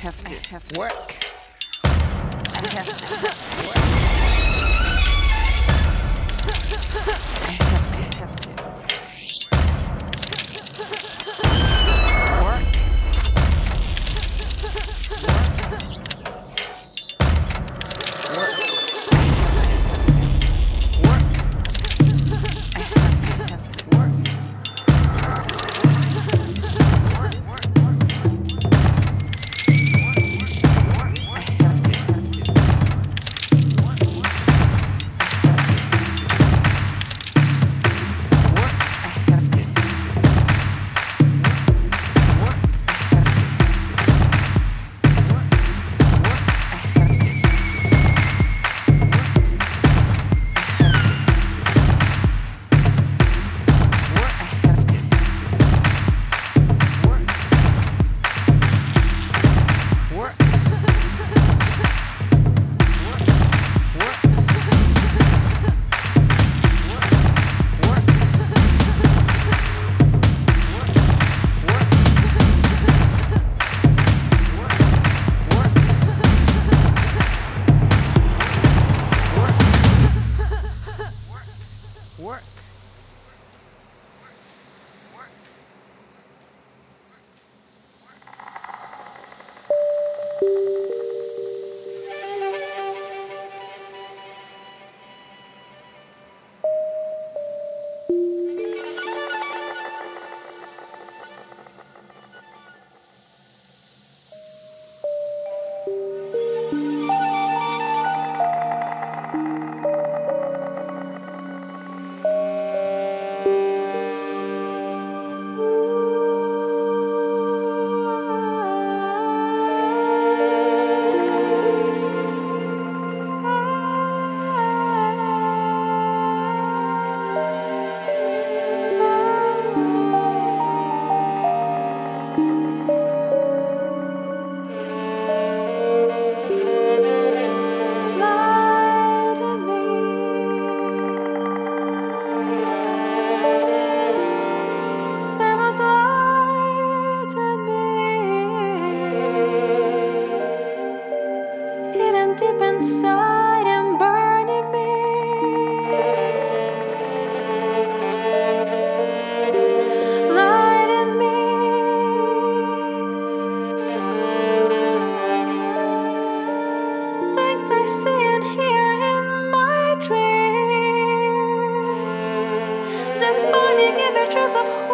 have to, I have to. work. I have to. I have to. Have to. giving images of